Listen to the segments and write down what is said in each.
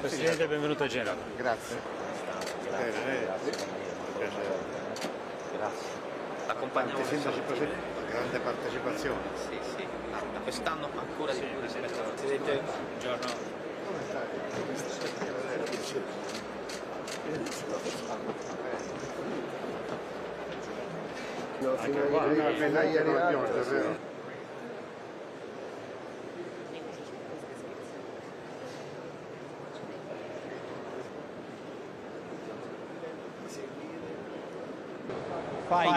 Presidente, benvenuto a Genova. Grazie. Grazie, Bene, grazie. Grazie. Accompagniamo grande partecipazione. Sì, sì. Da quest'anno ancora di più rispetto all'anno Presidente, buongiorno. Come stai? Fino qua, a ieri, no, fino a ieri la pioggia, vero?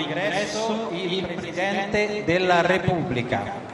Fa ingresso il Presidente della Repubblica.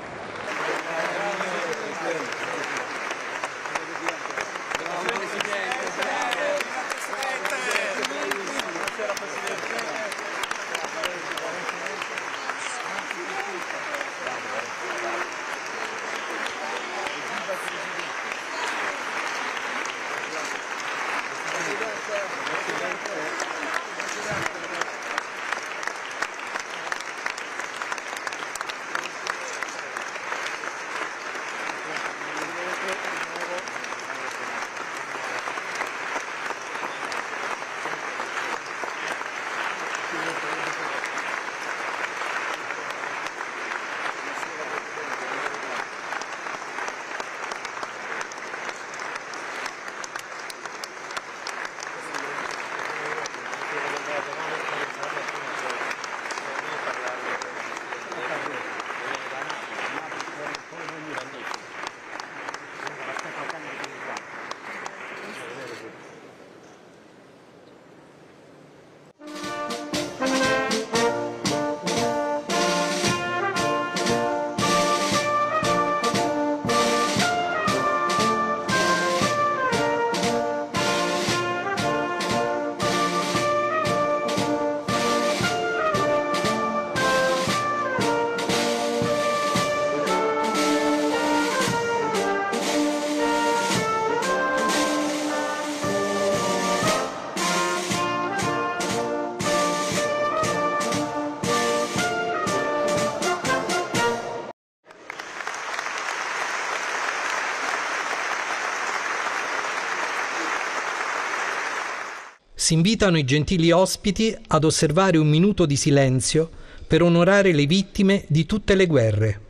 Si invitano i gentili ospiti ad osservare un minuto di silenzio per onorare le vittime di tutte le guerre.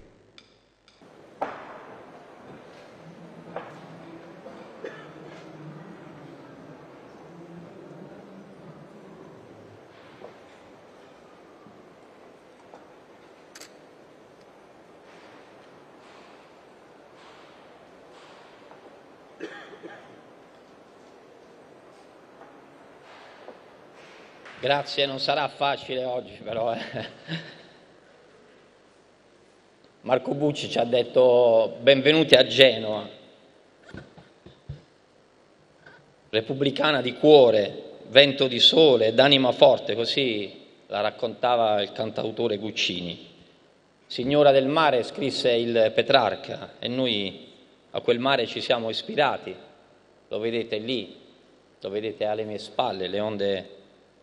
Grazie, non sarà facile oggi però. eh. Marco Bucci ci ha detto benvenuti a Genova, repubblicana di cuore, vento di sole, d'anima forte, così la raccontava il cantautore Guccini. Signora del mare scrisse il Petrarca e noi a quel mare ci siamo ispirati, lo vedete lì, lo vedete alle mie spalle, le onde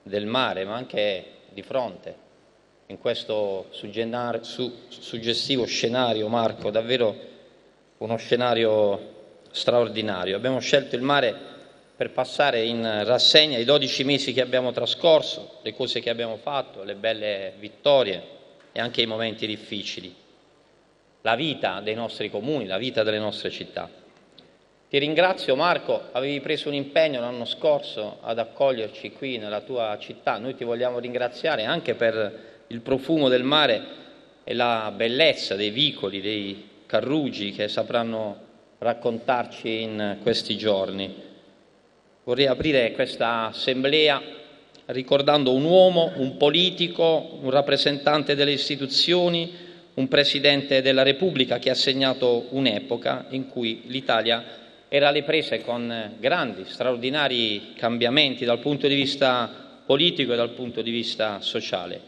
del mare, ma anche di fronte, in questo suggestivo scenario, Marco, davvero uno scenario straordinario. Abbiamo scelto il mare per passare in rassegna i 12 mesi che abbiamo trascorso, le cose che abbiamo fatto, le belle vittorie e anche i momenti difficili, la vita dei nostri comuni, la vita delle nostre città. Ti ringrazio Marco, avevi preso un impegno l'anno scorso ad accoglierci qui nella tua città, noi ti vogliamo ringraziare anche per il profumo del mare e la bellezza dei vicoli, dei carrugi che sapranno raccontarci in questi giorni. Vorrei aprire questa assemblea ricordando un uomo, un politico, un rappresentante delle istituzioni, un presidente della Repubblica che ha segnato un'epoca in cui l'Italia era alle prese con grandi, straordinari cambiamenti dal punto di vista politico e dal punto di vista sociale.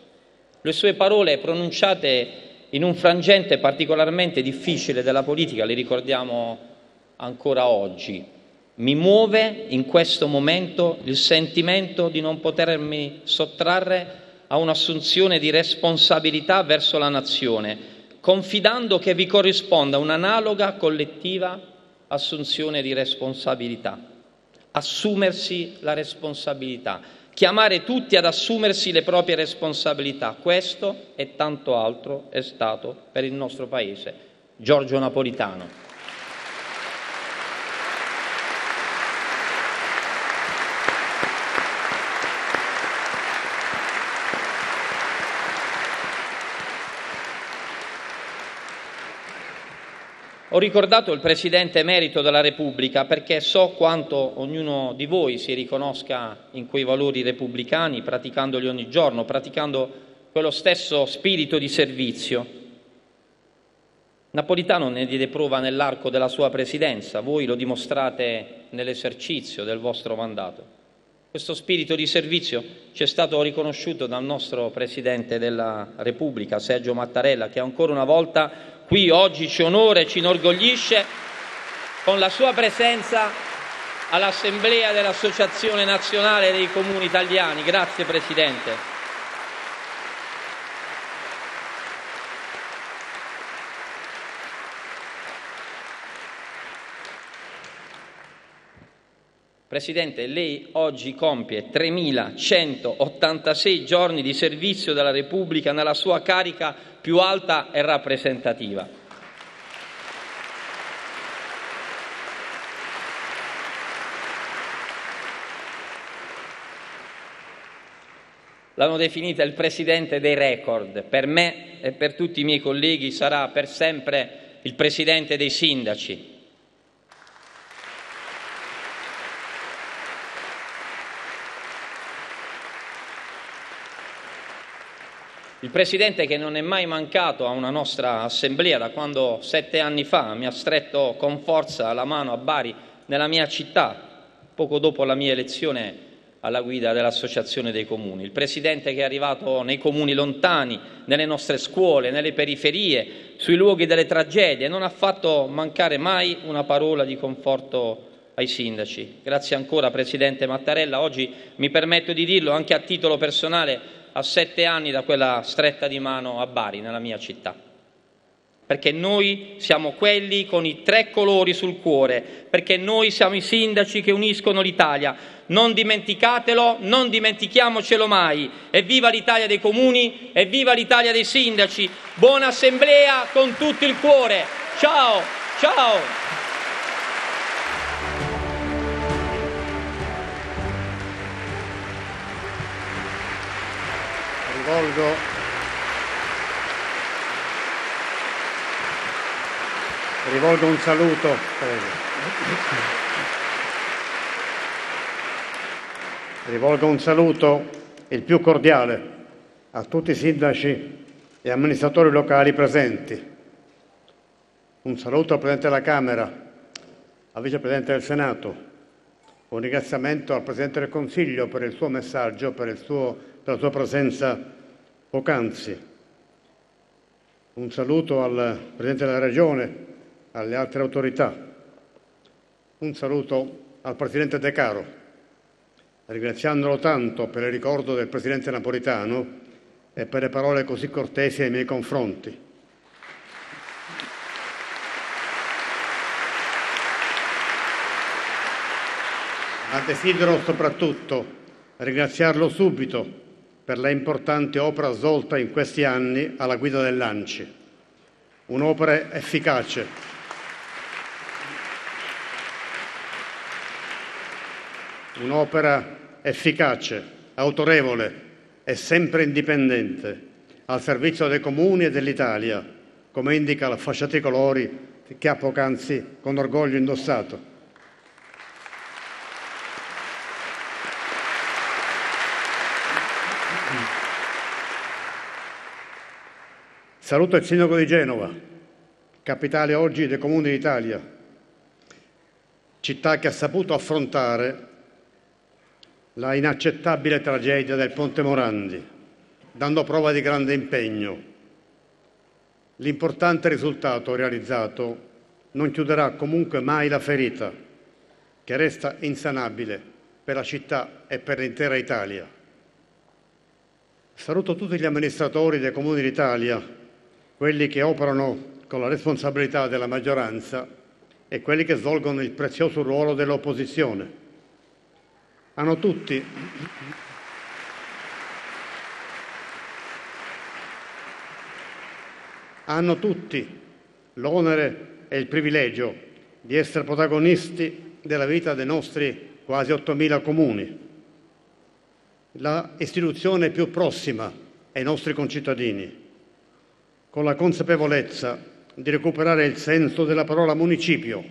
Le sue parole pronunciate in un frangente particolarmente difficile della politica, le ricordiamo ancora oggi. Mi muove in questo momento il sentimento di non potermi sottrarre a un'assunzione di responsabilità verso la nazione, confidando che vi corrisponda un'analoga collettiva assunzione di responsabilità. assumersi la responsabilità, chiamare tutti ad assumersi le proprie responsabilità. Questo e tanto altro è stato per il nostro Paese Giorgio Napolitano. Ho ricordato il Presidente emerito della Repubblica perché so quanto ognuno di voi si riconosca in quei valori repubblicani, praticandoli ogni giorno, praticando quello stesso spirito di servizio. Napolitano ne diede prova nell'arco della sua presidenza, voi lo dimostrate nell'esercizio del vostro mandato. Questo spirito di servizio ci è stato riconosciuto dal nostro Presidente della Repubblica, Sergio Mattarella, che ancora una volta qui oggi ci onora e ci inorgoglisce con la sua presenza all'Assemblea dell'Associazione Nazionale dei Comuni Italiani. Grazie Presidente. Presidente, lei oggi compie 3.186 giorni di servizio della Repubblica nella sua carica più alta e rappresentativa. L'hanno definita il Presidente dei record. Per me e per tutti i miei colleghi sarà per sempre il Presidente dei sindaci, Il Presidente che non è mai mancato a una nostra assemblea da quando sette anni fa mi ha stretto con forza la mano a Bari, nella mia città, poco dopo la mia elezione alla guida dell'Associazione dei Comuni. Il Presidente che è arrivato nei comuni lontani, nelle nostre scuole, nelle periferie, sui luoghi delle tragedie, non ha fatto mancare mai una parola di conforto ai sindaci. Grazie ancora Presidente Mattarella. Oggi mi permetto di dirlo anche a titolo personale a sette anni da quella stretta di mano a Bari, nella mia città. Perché noi siamo quelli con i tre colori sul cuore, perché noi siamo i sindaci che uniscono l'Italia. Non dimenticatelo, non dimentichiamocelo mai. Evviva l'Italia dei comuni, evviva l'Italia dei sindaci. Buona assemblea con tutto il cuore. Ciao, ciao. Rivolgo rivolgo un saluto rivolgo un saluto il più cordiale a tutti i sindaci e amministratori locali presenti. Un saluto al Presidente della Camera al Vicepresidente del Senato un ringraziamento al Presidente del Consiglio per il suo messaggio, per, il suo, per la sua presenza poc'anzi. Un saluto al Presidente della Regione, alle altre autorità. Un saluto al Presidente De Caro, ringraziandolo tanto per il ricordo del Presidente Napolitano e per le parole così cortesi ai miei confronti. Ma desidero soprattutto ringraziarlo subito per la importante opera svolta in questi anni alla guida dell'ANCI. Un'opera efficace, un'opera efficace, autorevole e sempre indipendente al servizio dei comuni e dell'Italia, come indica la fascia tricolori che ha poc'anzi con orgoglio indossato. Saluto il Sindaco di Genova, capitale oggi dei Comuni d'Italia, città che ha saputo affrontare la inaccettabile tragedia del Ponte Morandi, dando prova di grande impegno. L'importante risultato realizzato non chiuderà comunque mai la ferita, che resta insanabile per la città e per l'intera Italia. Saluto tutti gli amministratori dei Comuni d'Italia quelli che operano con la responsabilità della maggioranza e quelli che svolgono il prezioso ruolo dell'opposizione. Hanno tutti hanno tutti l'onere e il privilegio di essere protagonisti della vita dei nostri quasi 8.000 comuni, la istituzione più prossima ai nostri concittadini, con la consapevolezza di recuperare il senso della parola municipio,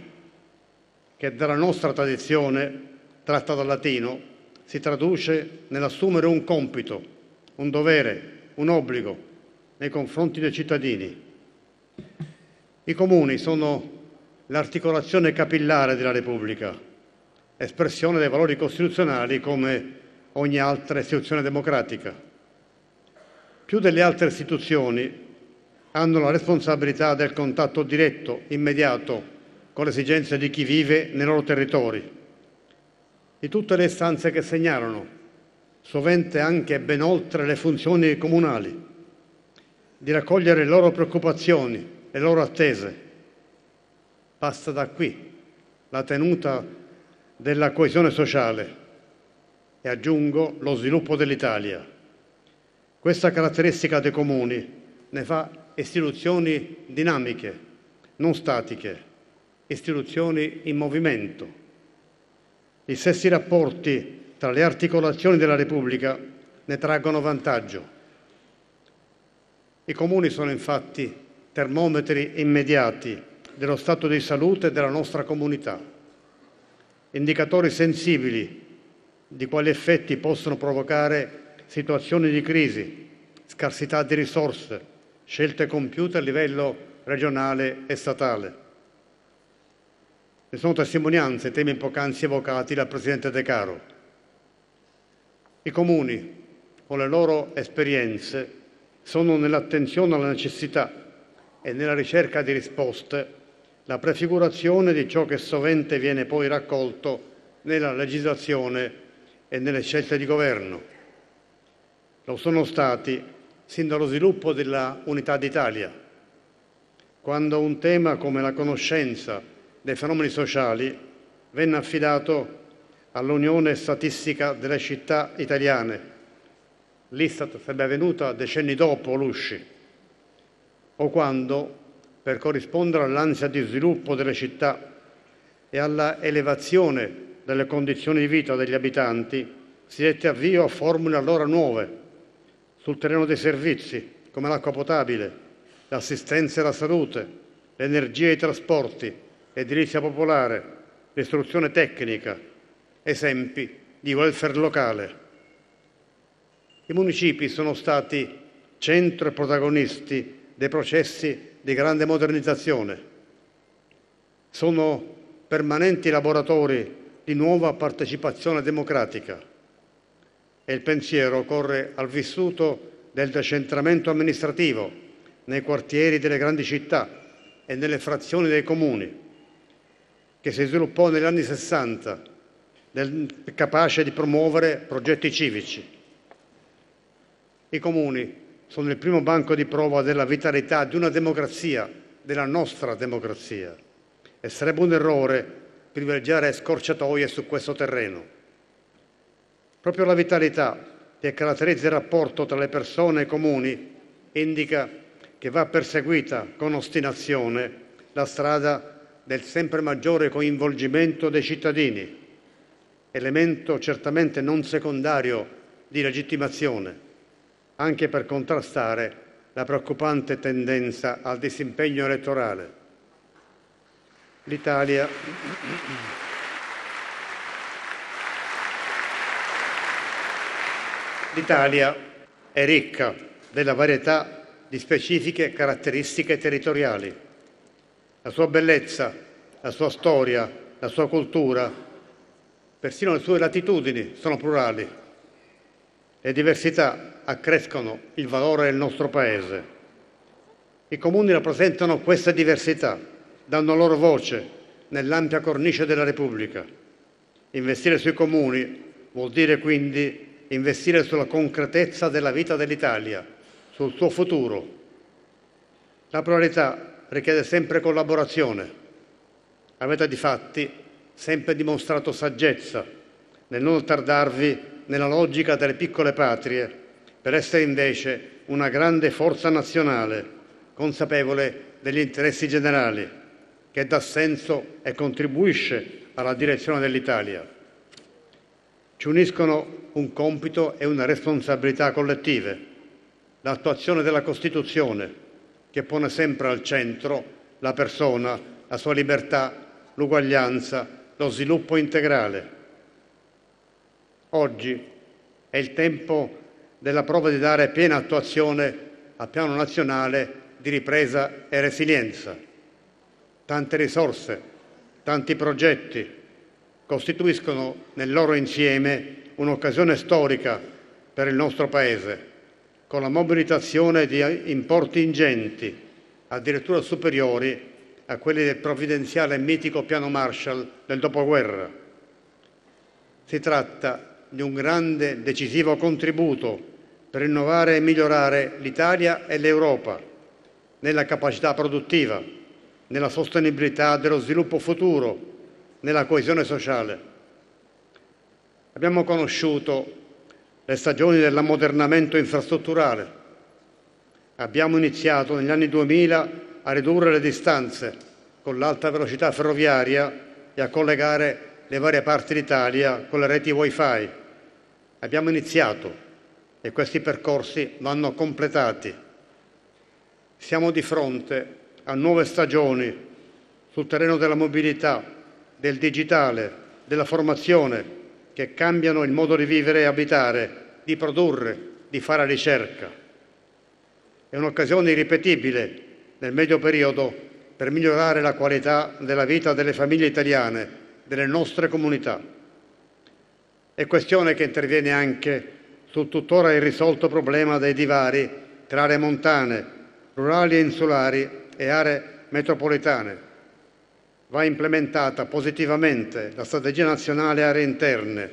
che dalla nostra tradizione, tratta dal latino, si traduce nell'assumere un compito, un dovere, un obbligo nei confronti dei cittadini. I comuni sono l'articolazione capillare della Repubblica, espressione dei valori costituzionali come ogni altra istituzione democratica. Più delle altre istituzioni hanno la responsabilità del contatto diretto, immediato, con le esigenze di chi vive nei loro territori, di tutte le istanze che segnalano, sovente anche ben oltre le funzioni comunali, di raccogliere le loro preoccupazioni, le loro attese. Passa da qui la tenuta della coesione sociale e aggiungo lo sviluppo dell'Italia. Questa caratteristica dei comuni ne fa istituzioni dinamiche, non statiche, istituzioni in movimento. I stessi rapporti tra le articolazioni della Repubblica ne traggono vantaggio. I comuni sono infatti termometri immediati dello stato di salute della nostra comunità, indicatori sensibili di quali effetti possono provocare situazioni di crisi, scarsità di risorse, scelte compiute a livello regionale e statale. Ne sono testimonianze i temi poc'anzi evocati dal Presidente De Caro. I comuni, con le loro esperienze, sono nell'attenzione alla necessità e nella ricerca di risposte la prefigurazione di ciò che sovente viene poi raccolto nella legislazione e nelle scelte di governo. Lo sono stati sin dallo sviluppo della Unità d'Italia, quando un tema come la conoscenza dei fenomeni sociali venne affidato all'Unione Statistica delle Città Italiane. L'Istat sarebbe venuta decenni dopo l'USCI, o quando, per corrispondere all'ansia di sviluppo delle città e alla elevazione delle condizioni di vita degli abitanti, si dette avvio a formule allora nuove sul terreno dei servizi, come l'acqua potabile, l'assistenza e la salute, l'energia e i trasporti, l'edilizia popolare, l'istruzione tecnica, esempi di welfare locale. I municipi sono stati centro e protagonisti dei processi di grande modernizzazione. Sono permanenti laboratori di nuova partecipazione democratica e il pensiero corre al vissuto del decentramento amministrativo nei quartieri delle grandi città e nelle frazioni dei comuni, che si sviluppò negli anni Sessanta, capace di promuovere progetti civici. I comuni sono il primo banco di prova della vitalità di una democrazia, della nostra democrazia, e sarebbe un errore privilegiare scorciatoie su questo terreno. Proprio la vitalità che caratterizza il rapporto tra le persone e i comuni indica che va perseguita con ostinazione la strada del sempre maggiore coinvolgimento dei cittadini, elemento certamente non secondario di legittimazione, anche per contrastare la preoccupante tendenza al disimpegno elettorale. L'Italia L'Italia è ricca della varietà di specifiche caratteristiche territoriali. La sua bellezza, la sua storia, la sua cultura, persino le sue latitudini sono plurali. Le diversità accrescono il valore del nostro Paese. I comuni rappresentano questa diversità, danno loro voce nell'ampia cornice della Repubblica. Investire sui comuni vuol dire quindi investire sulla concretezza della vita dell'Italia, sul suo futuro. La pluralità richiede sempre collaborazione. Avete di fatti sempre dimostrato saggezza nel non tardarvi nella logica delle piccole patrie, per essere invece una grande forza nazionale, consapevole degli interessi generali, che dà senso e contribuisce alla direzione dell'Italia. Ci uniscono un compito e una responsabilità collettive, l'attuazione della Costituzione, che pone sempre al centro la persona, la sua libertà, l'uguaglianza, lo sviluppo integrale. Oggi è il tempo della prova di dare piena attuazione al piano nazionale di ripresa e resilienza. Tante risorse, tanti progetti costituiscono nel loro insieme un'occasione storica per il nostro Paese, con la mobilitazione di importi ingenti, addirittura superiori a quelli del provvidenziale e mitico piano Marshall del dopoguerra. Si tratta di un grande, decisivo contributo per innovare e migliorare l'Italia e l'Europa nella capacità produttiva, nella sostenibilità dello sviluppo futuro, nella coesione sociale. Abbiamo conosciuto le stagioni dell'ammodernamento infrastrutturale. Abbiamo iniziato negli anni 2000 a ridurre le distanze con l'alta velocità ferroviaria e a collegare le varie parti d'Italia con le reti wifi. Abbiamo iniziato e questi percorsi vanno completati. Siamo di fronte a nuove stagioni sul terreno della mobilità, del digitale, della formazione, che cambiano il modo di vivere e abitare, di produrre, di fare ricerca. È un'occasione irripetibile nel medio periodo per migliorare la qualità della vita delle famiglie italiane, delle nostre comunità. È questione che interviene anche sul tuttora irrisolto problema dei divari tra aree montane, rurali e insulari e aree metropolitane. Va implementata positivamente la strategia nazionale aree interne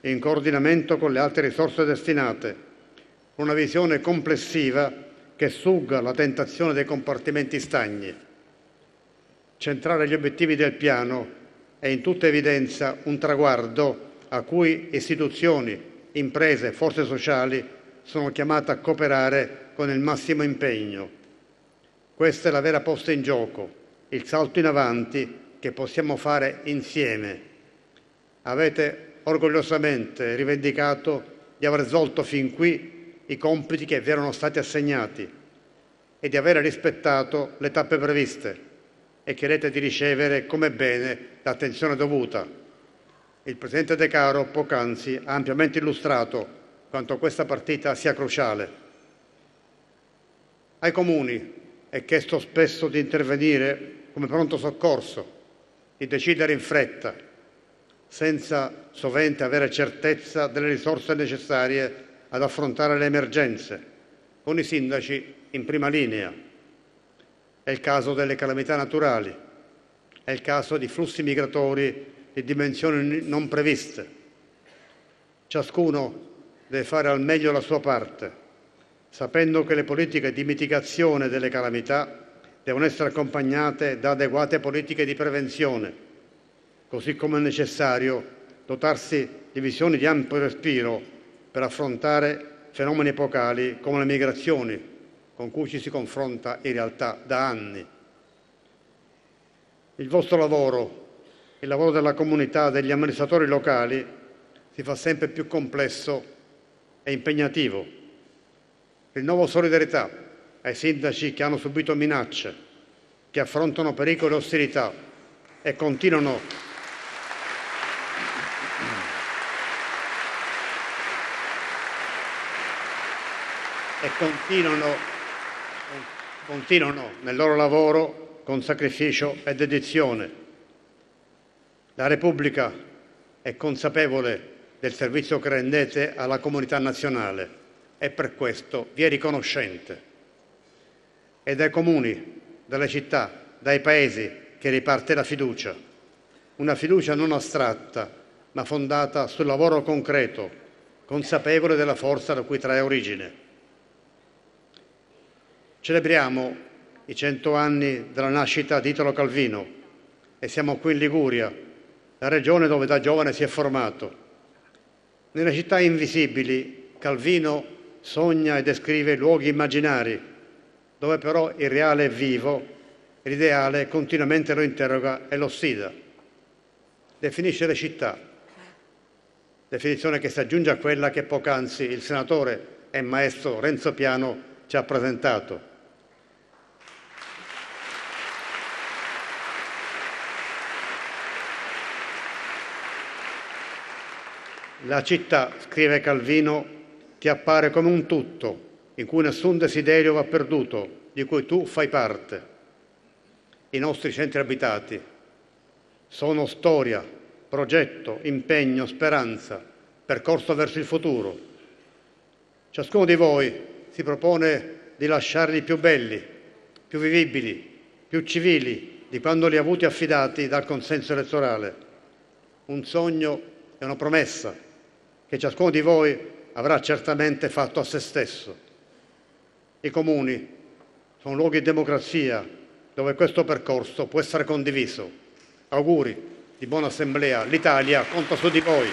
in coordinamento con le altre risorse destinate, una visione complessiva che sugga la tentazione dei compartimenti stagni. Centrare gli obiettivi del piano è in tutta evidenza un traguardo a cui istituzioni, imprese e forze sociali sono chiamate a cooperare con il massimo impegno. Questa è la vera posta in gioco, il salto in avanti che possiamo fare insieme. Avete orgogliosamente rivendicato di aver svolto fin qui i compiti che vi erano stati assegnati e di aver rispettato le tappe previste e chiedete di ricevere come bene l'attenzione dovuta il Presidente De Caro poc'anzi ha ampiamente illustrato quanto questa partita sia cruciale. Ai comuni è chiesto spesso di intervenire come pronto soccorso, di decidere in fretta, senza sovente avere certezza delle risorse necessarie ad affrontare le emergenze, con i sindaci in prima linea. È il caso delle calamità naturali, è il caso di flussi migratori di dimensioni non previste. Ciascuno deve fare al meglio la sua parte, sapendo che le politiche di mitigazione delle calamità devono essere accompagnate da adeguate politiche di prevenzione, così come è necessario dotarsi di visioni di ampio respiro per affrontare fenomeni epocali come le migrazioni, con cui ci si confronta in realtà da anni. Il vostro lavoro il lavoro della comunità, degli amministratori locali, si fa sempre più complesso e impegnativo. Rinnovo solidarietà ai sindaci che hanno subito minacce, che affrontano pericoli e ostilità e continuano e continuano, continuano nel loro lavoro con sacrificio e dedizione la Repubblica è consapevole del servizio che rendete alla comunità nazionale e per questo vi è riconoscente. È dai comuni, dalle città, dai paesi che riparte la fiducia, una fiducia non astratta, ma fondata sul lavoro concreto, consapevole della forza da cui trae origine. Celebriamo i cento anni della nascita di Italo Calvino e siamo qui in Liguria la regione dove da giovane si è formato. Nelle città invisibili Calvino sogna e descrive luoghi immaginari, dove però il reale è vivo l'ideale continuamente lo interroga e lo sfida. Definisce le città, definizione che si aggiunge a quella che poc'anzi il senatore e maestro Renzo Piano ci ha presentato. La città, scrive Calvino, ti appare come un tutto in cui nessun desiderio va perduto, di cui tu fai parte. I nostri centri abitati sono storia, progetto, impegno, speranza, percorso verso il futuro. Ciascuno di voi si propone di lasciarli più belli, più vivibili, più civili di quando li ha avuti affidati dal consenso elettorale. Un sogno e una promessa che ciascuno di voi avrà certamente fatto a se stesso. I comuni sono luoghi di democrazia dove questo percorso può essere condiviso. Auguri di buona assemblea, l'Italia conta su di voi.